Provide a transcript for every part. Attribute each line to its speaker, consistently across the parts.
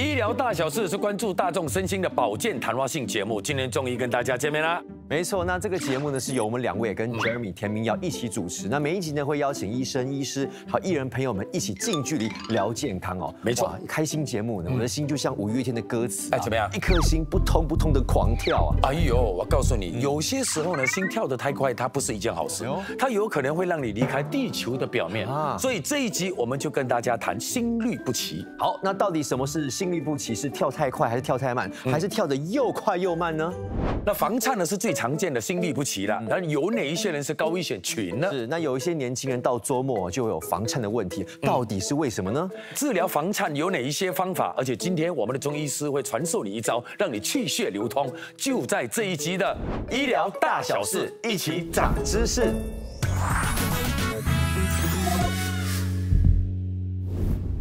Speaker 1: 医疗大小事是关注大众身心的保健谈话性节目，今天终于跟大家见面啦。
Speaker 2: 没错，那这个节目呢是由我们两位跟 Jeremy 田明耀一起主持。那每一集呢会邀请医生、医师还有艺人朋友们一起近距离聊健康哦。
Speaker 1: 没错，
Speaker 2: 开心节目呢，我的心就像五月天的歌词啊，
Speaker 1: 哎怎么样
Speaker 2: 一颗心扑通扑通的狂跳啊！
Speaker 1: 哎呦，我告诉你，有些时候呢，心跳得太快，它不是一件好事，它有可能会让你离开地球的表面
Speaker 2: 啊
Speaker 1: 所以这一集我们就跟大家谈心律不齐。
Speaker 2: 好，那到底什么是心律不齐？是跳太快还是跳太慢，还是跳得又快又慢呢？
Speaker 1: 那房颤呢是最常见的心律不齐了，那有哪一些人是高危险群呢？
Speaker 2: 是，那有一些年轻人到周末就有房颤的问题，到底是为什么呢？
Speaker 1: 治疗房颤有哪一些方法？而且今天我们的中医师会传授你一招，让你气血流通，就在这一集的医疗大小事，一起长
Speaker 2: 知识。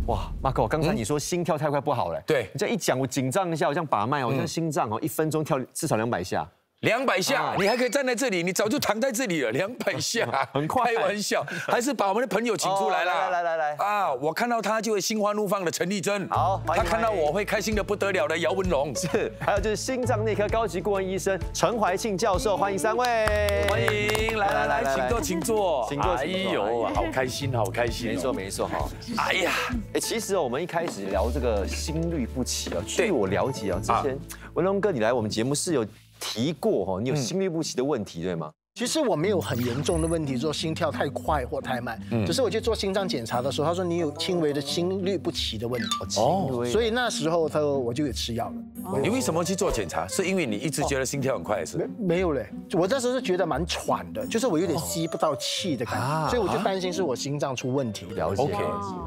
Speaker 2: 哇，Marco，刚才你说心跳太快不好嘞，
Speaker 1: 对。
Speaker 2: 你这样一讲，我紧张一下，我这样把脉哦，我像心脏哦，一分钟跳至少两百下，
Speaker 1: 两百下
Speaker 2: 啊，
Speaker 1: 你还可以站在这里，你早就躺在这里了。两百下，
Speaker 2: 很快。
Speaker 1: 开玩笑，还是把我们的朋友请出来啦。
Speaker 2: 哦来来来
Speaker 1: 啊！我看到他就会心花怒放的陈丽珍，
Speaker 2: 好
Speaker 1: 他看到我会开心的不得了的姚文龙，
Speaker 2: 是，还有就是心脏内科高级顾问医生陈怀庆教授，欢迎三位，
Speaker 1: 欢迎，来来来，请坐，请坐，
Speaker 2: 请坐。
Speaker 1: 哎
Speaker 2: 请坐。
Speaker 1: 呦，好开心，好开心。
Speaker 2: 没错，没错哈。
Speaker 1: 哎呀，
Speaker 2: 哎，其实哦，我们一开始聊这个心律不齐啊，据我了解啊，之前文龙哥你来我们节目是有提过哈，你有心律不齐的问题对吗？
Speaker 3: 其实我没有很严重的问题，说心跳太快或太慢，只是我去做心脏检查的时候，他说你有轻微的心律不齐的问题，
Speaker 1: 哦
Speaker 3: 所以那时候他说我就有吃药了。
Speaker 1: 你为什么去做检查？是因为你一直觉得心跳很快，是
Speaker 3: 没？没有嘞，我那时候是觉得蛮喘的，就是我有点吸不到气的感
Speaker 2: 啊
Speaker 3: 觉，所以我就担心是我心脏出问题。
Speaker 2: 了解
Speaker 1: OK，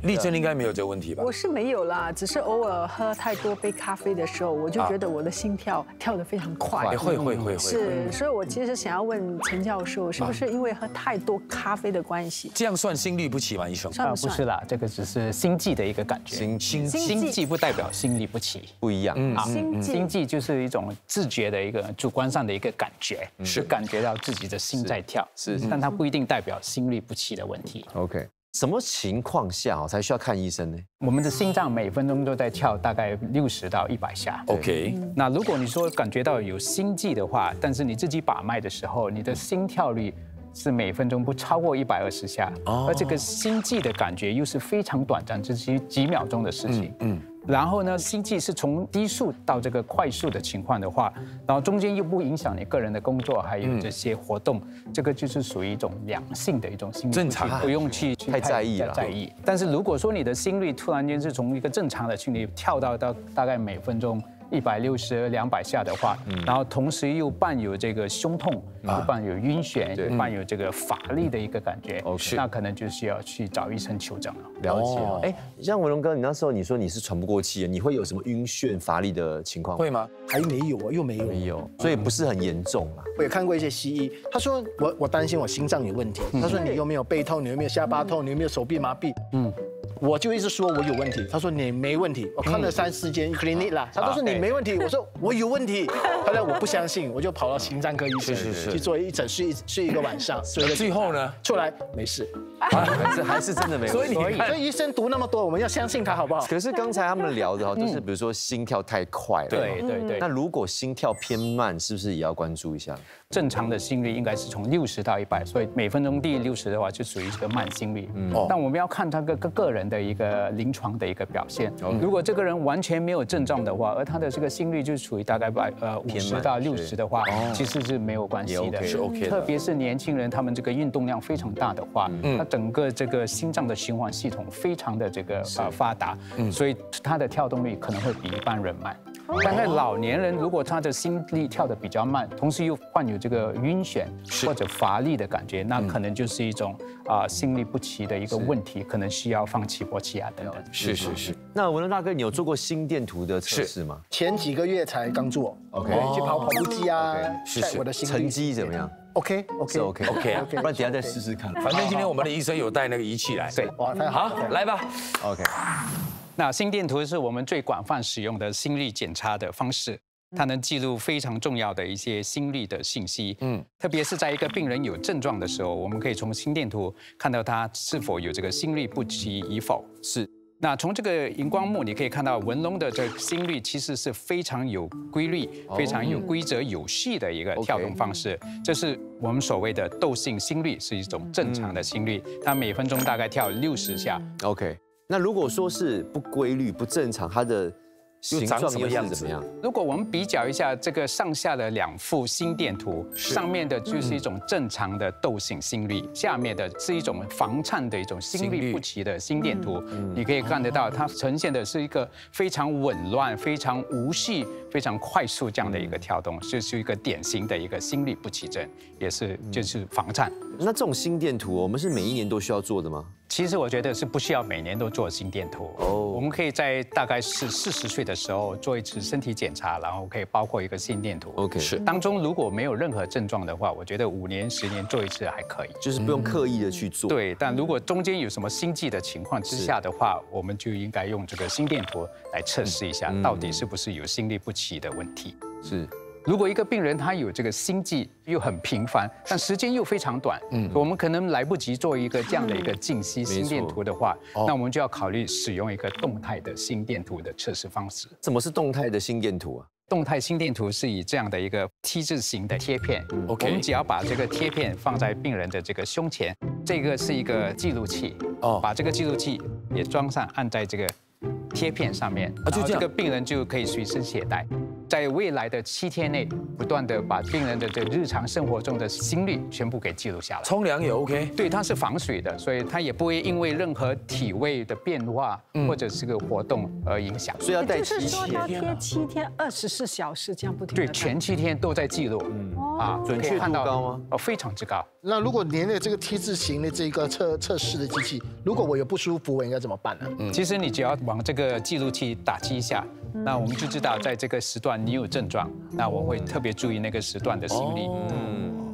Speaker 1: 丽珍应该没有这个问题吧？
Speaker 4: 我是没有啦，只是偶尔喝太多杯咖啡的时候，我就觉得我的心跳跳得非常快。
Speaker 1: 哎会会会会。
Speaker 4: 是，所以我其实想要问陈教授，是不是因为喝太多咖啡的关系？
Speaker 1: 这样算心律不齐吗，医生？
Speaker 4: 算不
Speaker 5: 是啦，这个只是心悸的一个感觉。
Speaker 2: 心心
Speaker 4: 心
Speaker 5: 心悸不代表心律不齐。
Speaker 2: 不一样，嗯，
Speaker 5: 啊，
Speaker 4: 心悸。
Speaker 5: 心悸就是一种自觉的一个主观上的一个感觉，是。感觉到自己的心在跳，
Speaker 2: 是是。
Speaker 5: 但它不一定代表心律不齐的问题。
Speaker 2: OK，什么情况下哦才需要看医生呢？
Speaker 5: 我们的心脏每分钟都在跳大概六十到一百下。
Speaker 1: OK，
Speaker 5: 那如果你说感觉到有心悸的话，但是你自己把脉的时候，你的心跳率是每分钟不超过一百二十下，而这个心悸的感觉又是非常短暂，只是几秒钟的事情。嗯。然后呢，心悸是从低速到这个快速的情况的话，然后中间又不影响你个人的工作，还有这些活动，这个就是属于一种良性的一种心
Speaker 1: 正常
Speaker 5: 不用去去
Speaker 2: 太在意了
Speaker 5: 在意。但是如果说你的心率突然间是从一个正常的心率跳到到大概每分钟一百六十、两百下的话，
Speaker 2: 嗯
Speaker 5: 然后同时又伴有这个胸痛，又伴有晕眩，又伴有这个乏力的一个感觉那可能就需要去找医生求诊了。
Speaker 2: 了解
Speaker 1: 哦
Speaker 2: 哦。哎，像文龙哥，你那时候你说你是喘不过气，你会有什么晕眩、乏力的情况？
Speaker 1: 会吗？
Speaker 3: 还没有啊，又没有。
Speaker 2: 没有，所以不是很严重啊。
Speaker 3: 我也看过一些西医，他说我我担心我心脏有问题，他说你有没有背痛，你有没有下巴痛，你有没有手臂麻痹？嗯。我就一直说我有问题，他说你没问题，我看了三四间 clinic 啦，他都说你没问题，我说我有问题，后来我不相信，我就跑到心脏科医生
Speaker 1: 是是是
Speaker 3: 去做一整睡一睡一个晚上，
Speaker 1: 最后呢？
Speaker 3: 出来没事，
Speaker 2: 还是还是真的没事。
Speaker 1: 所以
Speaker 3: 所以医生读那么多，我们要相信他好不好？
Speaker 2: 可是刚才他们聊的哈，就是比如说心跳太快了。
Speaker 5: 对对对
Speaker 2: 那，如果心跳偏慢，是不是也要关注一下？
Speaker 5: 正常的心率应该是从六十到一百，所以每分钟低于六十的话，就属于一个慢心率。
Speaker 1: 嗯。
Speaker 5: 但我们要看他个个个人的一个临床的一个表现。如果这个人完全没有症状的话，而他的这个心率就处于大概百呃五十到六十的话，其实是没有关系的。
Speaker 1: 是 OK 的。
Speaker 5: 特别是年轻人，他们这个运动量非常大的话，他整个这个心脏的循环系统非常的这个呃发达，所以他的跳动率可能会比一般人慢。但是老年人，如果他的心率跳得比较慢，同时又患有这个晕眩或者乏力的感觉，那可能就是一种啊心律不齐的一个问题，可能需要放起搏器啊等等。
Speaker 1: 是是是，
Speaker 2: 那文龙大哥，你有做过心电图的测试吗？
Speaker 3: 前几个月才刚做。
Speaker 2: OK
Speaker 3: 对去跑跑步机啊
Speaker 1: 是是。
Speaker 3: 我的心率
Speaker 2: 成绩怎么样
Speaker 3: ？？OK
Speaker 2: 是
Speaker 3: OK
Speaker 2: OK
Speaker 1: OK 啊
Speaker 2: 不然等下再试试看。
Speaker 1: 反正今天我们的医生有带那个仪器来。
Speaker 5: 对，
Speaker 3: 好
Speaker 1: 来吧。
Speaker 2: OK，
Speaker 5: 那心电图是我们最广泛使用的心率检查的方式。它能记录非常重要的一些心率的信息，嗯，特别是在一个病人有症状的时候，我们可以从心电图看到他是否有这个心律不齐与否。
Speaker 2: 是。
Speaker 5: 那从这个荧光幕你可以看到文龙的这个心率其实是非常有规律、非常有规则、有序的一个跳动方式。这是我们所谓的窦性心率，是一种正常的心率，它每分钟大概跳六十下。
Speaker 2: OK，那如果说是不规律、不正常，它的形
Speaker 1: 长
Speaker 2: 状又是怎么样？
Speaker 5: 如果我们比较一下这个上下的两幅心电图，上面的就是一种正常的窦性心率，下面的是一种房颤的一种心律不齐的心电图。你可以看得到，它呈现的是一个非常紊乱、非常无序、非常快速这样的一个跳动，就是一个典型的一个心律不齐症，也是就是房颤。
Speaker 2: 那这种心电图，我们是每一年都需要做的吗？
Speaker 5: 其实我觉得是不需要每年都做心电图
Speaker 2: 哦
Speaker 5: 我们可以在大概是四十岁的时候做一次身体检查，然后可以包括一个心电图。
Speaker 2: OK
Speaker 1: 是
Speaker 5: 当中如果没有任何症状的话，我觉得五年、十年做一次还可以。
Speaker 2: 就是不用刻意的去做。，
Speaker 5: 对，但如果中间有什么心悸的情况之下的话，我们就应该用这个心电图来测试一下，到底是不是有心律不齐的问题。
Speaker 2: 是
Speaker 5: 如果一个病人他有这个心悸又很频繁，但时间又非常短，嗯，我们可能来不及做一个这样的一个静息心电图的话，那我们就要考虑使用一个动态的心电图的测试方式。
Speaker 2: 怎么是动态的心电图啊？
Speaker 5: 动态心电图是以这样的一个 T 字形的贴片
Speaker 1: ，OK。
Speaker 5: 我们只要把这个贴片放在病人的这个胸前，这个是一个记录器，
Speaker 1: 哦。
Speaker 5: 哦，把这个记录器也装上，按在这个贴片上面，
Speaker 1: 啊这
Speaker 5: 个病人就可以随身携带。在未来的七天内，不断的把病人的这日常生活中的心率全部给记录下来。
Speaker 1: 冲凉也 OK。
Speaker 5: 对，它是防水的，所以它也不会因为任何体位的变化或者是个活动而影响。
Speaker 2: 所以要带
Speaker 4: 就是，说它贴七天二十四小时这样不停
Speaker 5: 对，
Speaker 4: 看
Speaker 5: 全七天都在记录，嗯啊，
Speaker 2: 准确度高吗？
Speaker 5: 哦，非常之高。
Speaker 3: 那如果连了这个 T 字形的这个测测试的机器，如果我有不舒服，我应该怎么办呢？
Speaker 5: 嗯其实你只要往这个记录器打击一下，那我们就知道在这个时段你有症状，那我会特别注意那个时段的心率。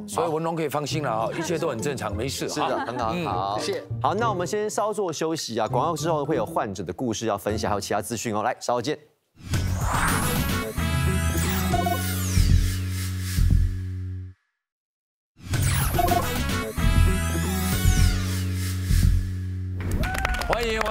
Speaker 1: 所以文龙可以放心了啊，一切都很正常，没事
Speaker 2: 是的，很好，好，
Speaker 3: 谢谢。
Speaker 2: 好，那我们先稍作休息啊，广告之后会有患者的故事要分享，还有其他资讯哦，来，稍后见。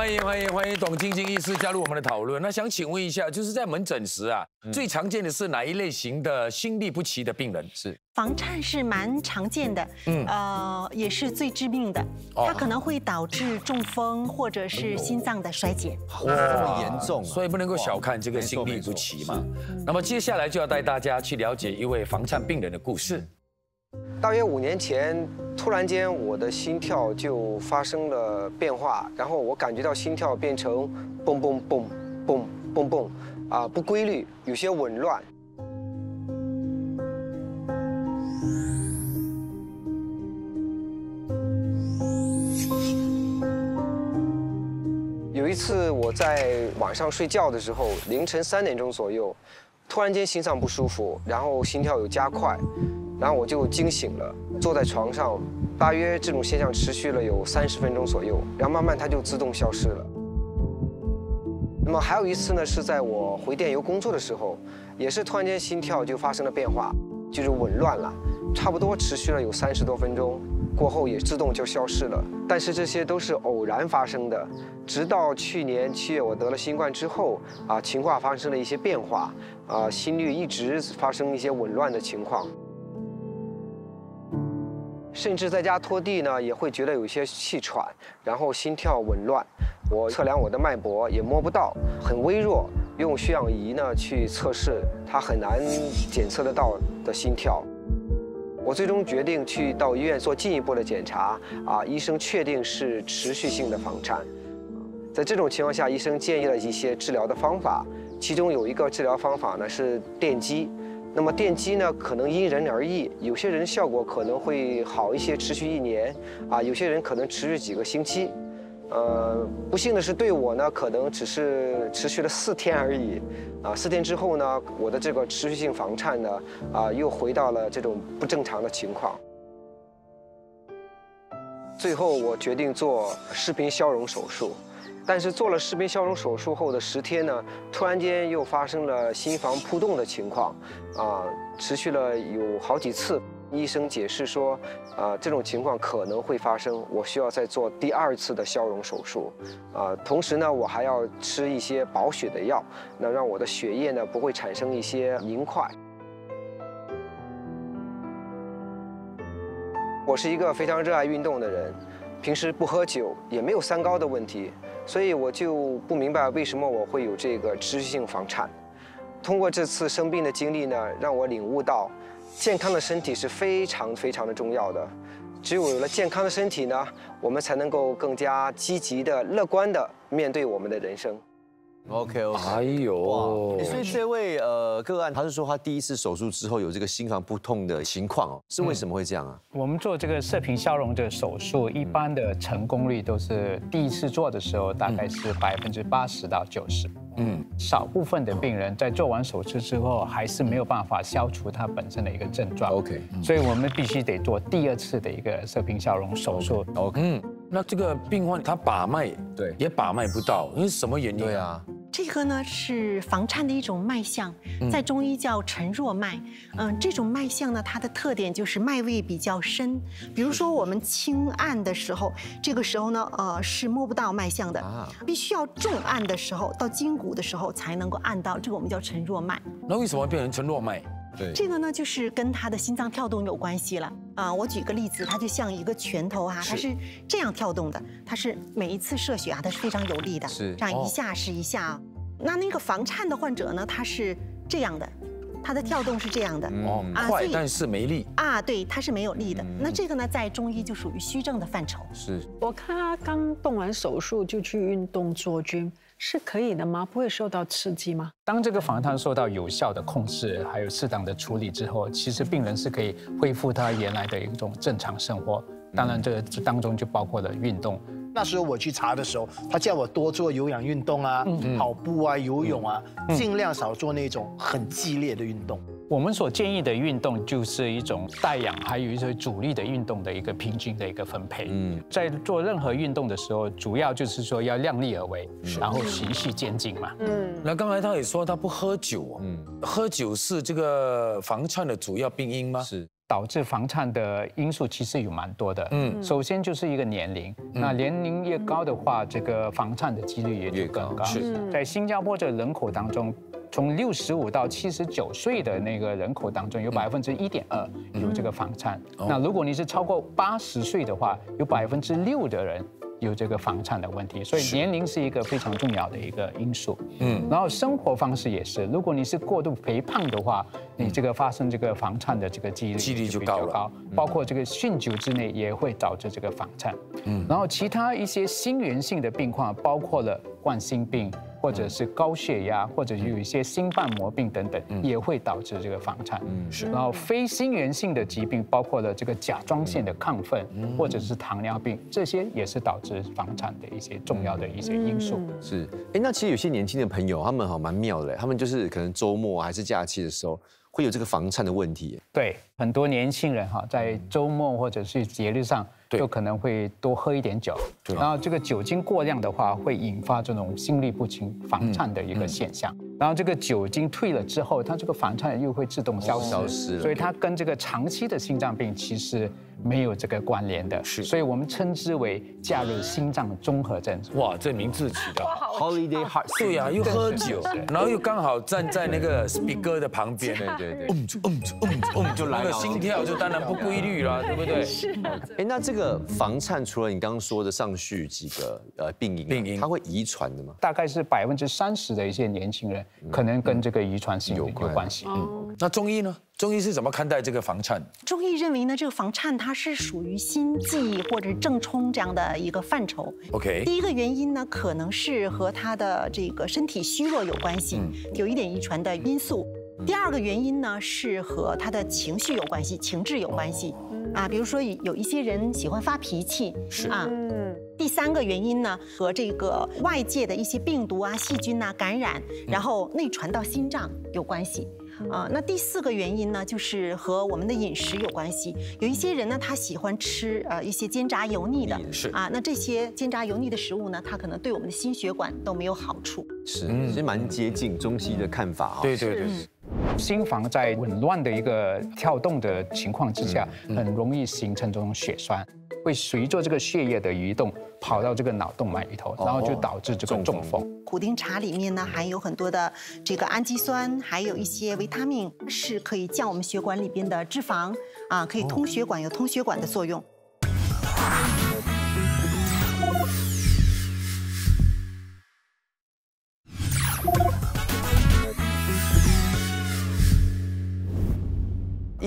Speaker 1: 欢迎欢迎欢迎董晶晶医师加入我们的讨论。那想请问一下，就是在门诊时啊，最常见的是哪一类型的心律不齐的病人？
Speaker 2: 是
Speaker 6: 房颤是蛮常见的，
Speaker 1: 嗯
Speaker 6: 呃，也是最致命的，
Speaker 1: 哦
Speaker 6: 它可能会导致中风或者是心脏的衰竭。
Speaker 2: 哇这么严重啊，
Speaker 1: 所以不能够小看这个心律不齐嘛。那么接下来就要带大家去了解一位房颤病人的故事。
Speaker 7: 大约五年前，突然间我的心跳就发生了变化，然后我感觉到心跳变成蹦蹦蹦蹦蹦蹦，啊不规律，有些紊乱。有一次我在晚上睡觉的时候，凌晨三点钟左右，突然间心脏不舒服，然后心跳有加快，然后我就惊醒了，坐在床上，大约这种现象持续了有三十分钟左右，然后慢慢它就自动消失了。那么还有一次呢，是在我回电邮工作的时候，也是突然间心跳就发生了变化，就是紊乱了，差不多持续了有三十多分钟，过后也自动就消失了。但是这些都是偶然发生的，直到去年七月我得了新冠之后，啊，情况发生了一些变化，啊，心率一直发生一些紊乱的情况。甚至在家拖地呢，也会觉得有些气喘，然后心跳紊乱。我测量我的脉搏也摸不到，很微弱。用血氧仪呢去测试，它很难检测得到的心跳。我最终决定去到医院做进一步的检查，啊，医生确定是持续性的房颤。在这种情况下，医生建议了一些治疗的方法，其中有一个治疗方法呢是电击。那么电击呢，可能因人而异，有些人效果可能会好一些，持续一年，啊，有些人可能持续几个星期。呃，不幸的是，对我呢，可能只是持续了四天而已，啊，四天之后呢，我的这个持续性房颤呢，啊，又回到了这种不正常的情况。最后，我决定做视频消融手术，但是做了视频消融手术后的十天呢，突然间又发生了心房扑动的情况，啊，持续了有好几次。医生解释说，啊、这种情况可能会发生，我需要再做第二次的消融手术，啊、同时呢，我还要吃一些保血的药，那让我的血液呢不会产生一些凝块。我是一个非常热爱运动的人，平时不喝酒，也没有三高的问题，所以我就不明白为什么我会有这个持续性房颤。通过这次生病的经历呢，让我领悟到，健康的身体是非常非常的重要的。只有有了健康的身体呢，我们才能够更加积极的、乐观的面对我们的人生。
Speaker 2: OK OK。
Speaker 1: 哎呦，
Speaker 2: 所以这位呃个案，他是说他第一次手术之后有这个心房不痛的情况哦，是为什么会这样啊？
Speaker 5: 我们做这个射频消融的手术，一般的成功率都是第一次做的时候大概是百分之八十到九十。嗯，少部分的病人在做完手术之后，还是没有办法消除他本身的一个症状。
Speaker 2: OK
Speaker 5: 所以我们必须得做第二次的一个射频消融手术。
Speaker 2: OK，
Speaker 1: 嗯，那这个病患他把脉，
Speaker 2: 对
Speaker 1: 也把脉不到，因为什么原因？
Speaker 2: 对，啊，
Speaker 6: 这个呢是房颤的一种脉象，在中医叫沉弱脉。嗯，这种脉象呢，它的特点就是脉位比较深。比如说我们轻按的时候，这个时候呢，呃，是摸不到脉象的
Speaker 2: 啊，
Speaker 6: 必须要重按的时候，到筋骨的时候才能够按到，这个我们叫沉弱脉。
Speaker 1: 那为什么变成沉弱脉？
Speaker 2: 对，
Speaker 6: 这个呢，就是跟他的心脏跳动有关系了啊。我举个例子，它就像一个拳头啊，它是这样跳动的，它是每一次射血啊，它是非常有力的，
Speaker 2: 是
Speaker 6: 这样一下是一下啊。那那个房颤的患者呢，他是这样的，他的跳动是这样的。
Speaker 1: 哦，快但是没力。
Speaker 6: 啊，对，它是没有力的。那这个呢，在中医就属于虚症的范畴。
Speaker 2: 是
Speaker 4: 我看他刚动完手术就去运动做 gym，是可以的吗？不会受到刺激吗？
Speaker 5: 当这个房颤受到有效的控制，还有适当的处理之后，其实病人是可以恢复他原来的一种正常生活。当然，这这当中就包括了运动。
Speaker 3: 那时候我去查的时候，他叫我多做有氧运动啊，跑步啊，游泳啊，尽量少做那种很激烈的运动。
Speaker 5: 我们所建议的运动就是一种带氧，还有一些主力的运动的一个平均的一个分配。嗯，在做任何运动的时候，主要就是说要量力而为，然后循序渐进嘛。嗯。
Speaker 1: 那刚才他也说他不喝酒哦，嗯，喝酒是这个房颤的主要病因吗？
Speaker 2: 是，
Speaker 5: 导致房颤的因素其实有蛮多的。嗯，首先就是一个年龄，那年龄越高的话，这个房颤的几率也就更高。
Speaker 1: 是
Speaker 5: 在新加坡这人口当中。从六十五到七十九岁的那个人口当中，有百分之一点二有这个房颤。那如果你是超过八十岁的话，有百分之六的人有这个房颤的问题。所以年龄是一个非常重要的一个因素。嗯，然后生活方式也是，如果你是过度肥胖的话，你这个发生这个房颤的这个几率
Speaker 1: 几率就
Speaker 5: 比较
Speaker 1: 高了
Speaker 5: 高，包括这个酗酒之内也会导致这个房颤。嗯，然后其他一些心源性的病况，包括了冠心病。或者是高血压，或者有一些心瓣膜病等等，也会导致这个房颤。嗯，是。然后非心源性的疾病，包括了这个甲状腺的亢奋，或者是糖尿病，这些也是导致房颤的一些重要的一些因素。
Speaker 2: 是，哎，那其实有些年轻的朋友，他们好蛮妙的，他们就是可能周末还是假期的时候，会有这个房颤的问题。
Speaker 5: 对，很多年轻人哈，在周末或者是节日上，
Speaker 1: 对
Speaker 5: 就可能会多喝一点酒。
Speaker 1: 对
Speaker 5: 然后这个酒精过量的话，会引发这种心律不清、房颤的一个现象。然后这个酒精退了之后，它这个房颤又会自动消失，
Speaker 2: 消失
Speaker 5: 所以它跟这个长期的心脏病其实没有这个关联的。
Speaker 1: 是
Speaker 5: 所以我们称之为假日心脏综合症。
Speaker 1: 哇，这名字起的好。
Speaker 2: Holiday Heart，
Speaker 1: 对呀、又喝酒，然后又刚好站在那个 speaker 的旁边，
Speaker 2: 对对对。
Speaker 1: 嗯嗯嗯嗯，就来了心跳就当然不规律了，对不对？
Speaker 2: 是哎，那这个房颤除了你刚刚说的上述几个呃病因啊，
Speaker 1: 病因
Speaker 2: 它会遗传的吗？
Speaker 5: 大概是百分之三十的一些年轻人可能跟这个遗传性有
Speaker 2: 关
Speaker 5: 关系。
Speaker 1: 那中医呢？中医是怎么看待这个房颤？
Speaker 6: 中医认为呢，这个房颤它是属于心悸或者正冲这样的一个范畴。
Speaker 1: OK
Speaker 6: 第一个原因呢，可能是和他的这个身体虚弱有关系，有一点遗传的因素。第二个原因呢，是和他的情绪有关系，情志有关系。啊，比如说有一些人喜欢发脾气，
Speaker 1: 是
Speaker 6: 啊。第三个原因呢，和这个外界的一些病毒啊、细菌呐、感染，然后内传到心脏有关系。啊，那第四个原因呢，就是和我们的饮食有关系。有一些人呢，他喜欢吃呃一些煎炸油腻的，
Speaker 1: 是
Speaker 6: 啊，那这些煎炸油腻的食物呢，它可能对我们的心血管都没有好处。
Speaker 2: 是，其实蛮接近中西医的看法哈。
Speaker 1: 对对对。
Speaker 5: 心房在紊乱的一个跳动的情况之下，
Speaker 1: 嗯
Speaker 5: 很容易形成这种血栓，会随着这个血液的移动跑到这个脑动脉里头，然后就导致这个中风。
Speaker 6: 苦丁茶里面呢含有很多的这个氨基酸，还有一些维他命，是可以降我们血管里边的脂肪啊，可以通血管，有通血管的作用。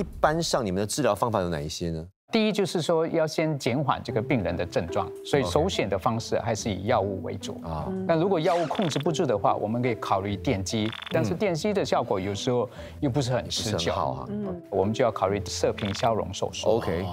Speaker 2: 一般上你们的治疗方法有哪一些呢？
Speaker 5: 第一就是说要先减缓这个病人的症状，所以首选的方式还是以药物为主啊。那如果药物控制不住的话，我们可以考虑电击，但是电击的效果有时候又不是很持久
Speaker 2: 啊
Speaker 5: 我们就要考虑射频消融手术。
Speaker 2: OK，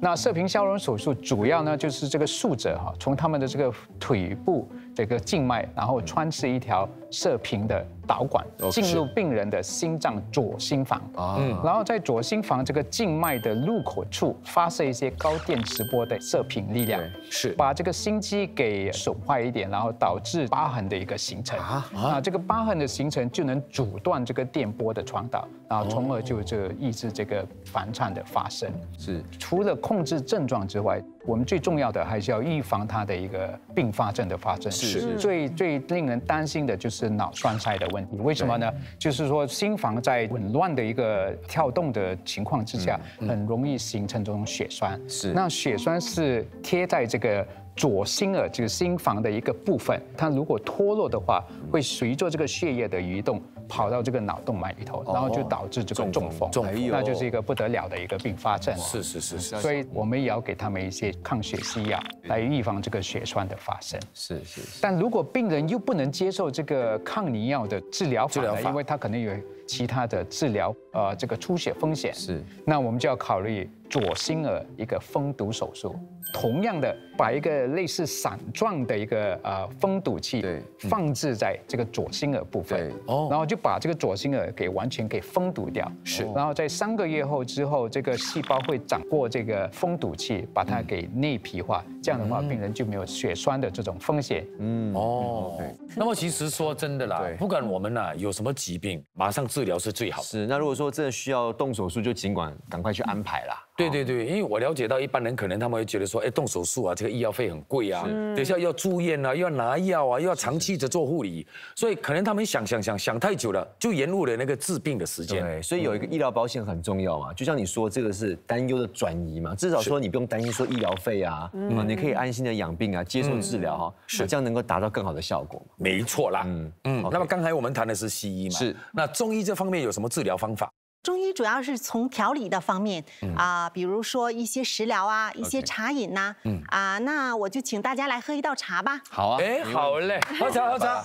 Speaker 5: 那射频消融手术主要呢就是这个术者哈，从他们的这个腿部这个静脉，然后穿刺一条射频的导管进入病人的心脏左心房。
Speaker 2: 啊。
Speaker 5: 啊，然后在左心房这个静脉的入口处发射一些高电磁波的射频力量，
Speaker 1: 是。
Speaker 5: 把这个心肌给损坏一点，然后导致疤痕的一个形成。啊，啊。这个疤痕的形成就能阻断这个电波的传导，然后从而就这抑制这个房颤的发生。
Speaker 2: 是。
Speaker 5: 除了控制症状之外，我们最重要的还是要预防它的一个并发症的发生。
Speaker 2: 是是。
Speaker 5: 最最令人担心的就是脑栓塞的问题。为什么呢？就是说心房在紊乱的一个跳动的情况之下，很容易形成这种血栓。
Speaker 2: 是
Speaker 5: 那血栓是贴在这个。左心耳就是心房的一个部分，它如果脱落的话，会随着这个血液的移动跑到这个脑动脉里头，然后就导致这个中风，那就是一个不得了的一个并发症。
Speaker 1: 是是是是，
Speaker 5: 所以我们也要给他们一些抗血吸药来预防这个血栓的发生。
Speaker 2: 是是是，
Speaker 5: 但如果病人又不能接受这个抗凝药的治疗法呢，
Speaker 1: 治疗法。
Speaker 5: 因为他可能有其他的治疗呃这个出血风险，
Speaker 2: 是。
Speaker 5: 那我们就要考虑左心耳一个封堵手术。同样的，把一个类似伞状的一个呃封堵器
Speaker 2: 对
Speaker 5: 放置在这个左心耳部分
Speaker 2: 对，
Speaker 1: 哦
Speaker 5: 然后就把这个左心耳给完全给封堵掉。
Speaker 1: 是
Speaker 5: 然后在三个月后之后，这个细胞会长过这个封堵器，把它给内皮化。这样的话，病人就没有血栓的这种风险。
Speaker 1: 嗯哦
Speaker 2: 对，
Speaker 1: 那么其实说真的啦
Speaker 2: 对，
Speaker 1: 不管我们呐有什么疾病，马上治疗是最好。
Speaker 2: 是。那如果说真的需要动手术，就尽管赶快去安排啦。
Speaker 1: 对对对，因为我了解到一般人可能他们会觉得说，哎，动手术啊，这个医药费很贵啊，等一下要住院啊，又要拿药啊，又要长期的做护理，所以可能他们想想想想太久了，就延误了那个治病的时间。
Speaker 2: 对，所以有一个医疗保险很重要嘛，就像你说，这个是担忧的转移嘛，至少说你不用担心说医疗费啊，嗯，你可以安心的养病啊，接受治疗哈，是这样能够达到更好的效果嘛。
Speaker 1: 没错啦，嗯嗯。那么刚才我们谈的是西医嘛，
Speaker 2: 是。
Speaker 1: 那中医这方面有什么治疗方法？
Speaker 6: 中医主要是从调理的方面啊、比如说一些食疗啊，一些茶饮呐、啊，那我就请大家来喝一道茶吧。
Speaker 2: 好啊，
Speaker 1: 哎，好嘞，喝茶喝茶。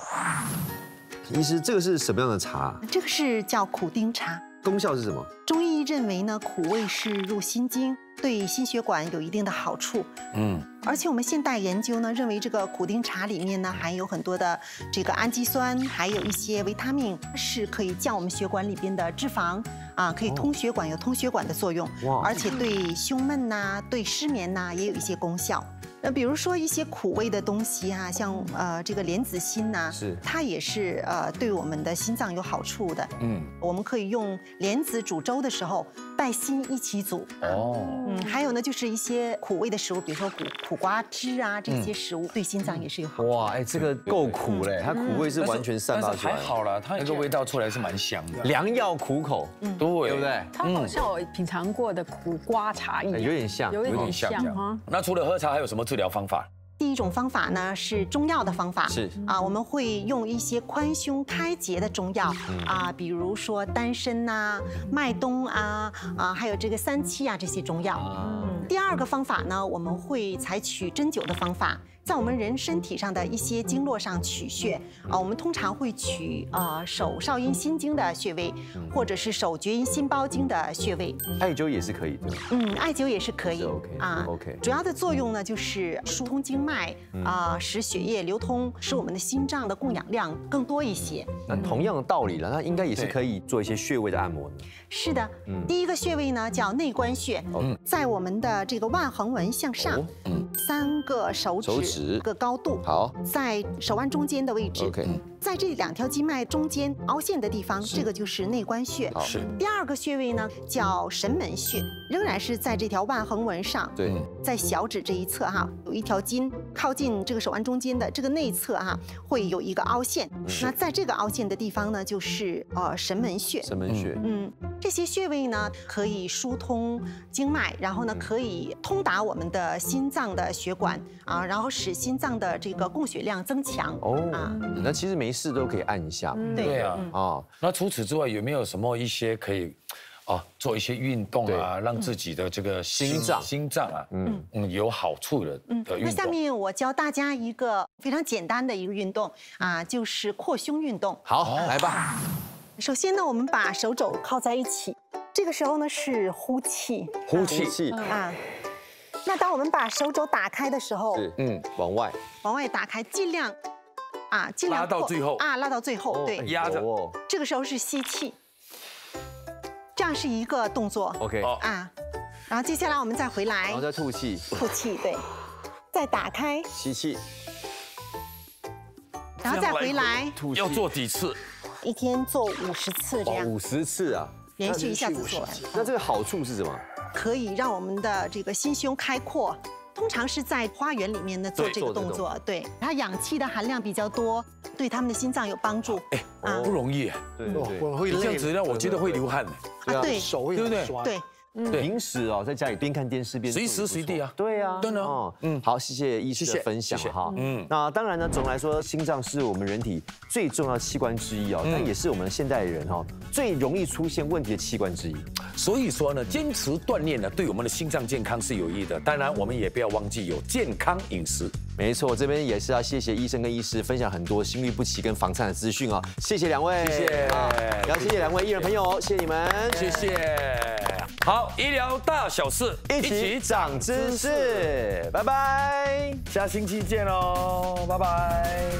Speaker 2: 医师，这个是什么样的茶？
Speaker 6: 这个是叫苦丁茶。
Speaker 2: 功效是什么？
Speaker 6: 中医认为呢，苦味是入心经，对心血管有一定的好处。
Speaker 1: 嗯，
Speaker 6: 而且我们现代研究呢，认为这个苦丁茶里面呢含有很多的这个氨基酸，还有一些维他命，是可以降我们血管里边的脂肪啊，可以通血管，有通血管的作用。
Speaker 2: 哇，
Speaker 6: 而且对胸闷呐、对失眠呐、也有一些功效。那比如说一些苦味的东西哈、像呃这个莲子心呐、
Speaker 2: 是
Speaker 6: 它也是呃对我们的心脏有好处的。
Speaker 1: 嗯，
Speaker 6: 我们可以用莲子煮粥的时候带心一起煮。
Speaker 1: 哦，
Speaker 6: 嗯，还有呢，就是一些苦味的食物，比如说苦苦瓜汁啊，这些食物对心脏也是有好处。
Speaker 2: 哇，哎，这个够苦嘞，它苦味是完全散发出来的，
Speaker 1: 还好啦，它那个味道出来是蛮香的，
Speaker 2: 良药苦口，
Speaker 1: 对
Speaker 2: 对不？对？
Speaker 4: 它好像我品尝过的苦瓜茶一样，
Speaker 2: 哎有点像
Speaker 4: 有一点
Speaker 1: 有点像
Speaker 4: 像哈。
Speaker 1: 那除了喝茶，还有什么治疗方法？
Speaker 6: 第一种方法呢是中药的方法，
Speaker 2: 是。
Speaker 6: 啊，我们会用一些宽胸开结的中药。啊，比如说丹参呐、麦冬啊啊，还有这个三七啊这些中药。第二个方法呢，我们会采取针灸的方法，在我们人身体上的一些经络上取穴啊，我们通常会取啊手少阴心经的穴位，或者是手厥阴心包经的穴位。
Speaker 2: 艾灸也是可以的，
Speaker 6: 嗯，艾灸也是可以
Speaker 2: 是 OK，OK
Speaker 6: 主要的作用呢就是疏通经脉啊、使血液流通，使我们的心脏的供氧量更多一些。
Speaker 2: 那同样的道理了，那应该也是可以做一些穴位的按摩的。
Speaker 6: 是的，第一个穴位呢叫内关穴，在我们的这个腕横纹向上，三个手指
Speaker 2: 十。
Speaker 6: 个高度，
Speaker 2: 好。
Speaker 6: 在手腕中间的位置。
Speaker 2: ，OK，
Speaker 6: 在这两条经脉中间凹陷的地方，这个就是内关穴。
Speaker 2: 好。
Speaker 1: 是。
Speaker 6: 第二个穴位呢叫神门穴，仍然是在这条腕横纹上，
Speaker 2: 对，
Speaker 6: 在小指这一侧哈，有一条筋靠近这个手腕中间的这个内侧哈，会有一个凹陷。那在这个凹陷的地方呢，就是呃神门穴。
Speaker 2: 神门穴，
Speaker 6: 嗯，这些穴位呢可以疏通经脉，然后呢可以通达我们的心脏的血管啊，然后使心脏的这个供血量增强。
Speaker 2: 哦
Speaker 6: 啊，
Speaker 2: 那其实没事都可以按一下，
Speaker 1: 对啊。
Speaker 2: 啊，
Speaker 1: 那除此之外，有没有什么一些可以？啊，做一些运动啊，让自己的这个
Speaker 2: 心脏。
Speaker 1: 心脏啊，嗯。嗯，有好处的
Speaker 6: 嗯，
Speaker 1: 的运动。
Speaker 6: 那下面我教大家一个非常简单的一个运动啊，就是扩胸运动。
Speaker 2: 好，来吧，
Speaker 6: 首先呢，我们把手肘靠在一起，这个时候呢是呼气。
Speaker 1: 呼气，
Speaker 2: 气。
Speaker 6: 啊。那当我们把手肘打开的时候，
Speaker 2: 是，嗯，往外，
Speaker 6: 往外打开，尽量啊，尽量
Speaker 1: 拉到最后。
Speaker 6: 啊，拉到最后，对，
Speaker 1: 压着。
Speaker 2: 哦
Speaker 6: 这个时候是吸气，这样是一个动作
Speaker 2: ，OK，
Speaker 1: 哦。
Speaker 6: 啊。然后接下来我们再回来。
Speaker 2: 然后再吐气，
Speaker 6: 吐气，对，再打开，
Speaker 2: 吸气，
Speaker 6: 然后再回来，
Speaker 2: 吐气，
Speaker 1: 要做几次？
Speaker 6: 一天做五十次这样，
Speaker 2: 哦五十次啊。
Speaker 6: 连续一下子做完，
Speaker 2: 那这个好处是什么？
Speaker 6: 可以让我们的这个心胸开阔。通常是在花园里面呢做这个动作，对，它氧气的含量比较多，对他们的心脏有帮助。
Speaker 1: 哎，
Speaker 6: 啊。
Speaker 1: 不容易，
Speaker 2: 对对
Speaker 3: 我会
Speaker 1: 这样子让我觉得会流汗。
Speaker 6: 啊，对。
Speaker 3: 手会
Speaker 1: 对不。对，
Speaker 6: 对
Speaker 2: 平时哦，在家里边看电视边做
Speaker 1: 随时随地啊。
Speaker 2: 对啊，
Speaker 1: 真的
Speaker 2: 哦，
Speaker 1: 嗯。
Speaker 2: 嗯，好，谢谢医师的分享哈，
Speaker 1: 嗯
Speaker 2: 嗯，那当然呢，总的来说，心脏是我们人体最重要的器官之一哦，但也是我们现代人哈最容易出现问题的器官之一。
Speaker 1: 所以说呢，坚持锻炼呢，对我们的心脏健康是有益的。当然，我们也不要忘记有健康饮食。
Speaker 2: 没错，这边也是要谢谢医生跟医师分享很多心律不齐跟房颤的资讯哦，谢谢两位，
Speaker 1: 谢谢。
Speaker 2: 啊也要谢谢两位艺人朋友哦，谢谢你们，
Speaker 1: 谢谢。好，医疗大小事，
Speaker 2: 一起长知识，拜拜。
Speaker 1: 下星期见喽，拜拜。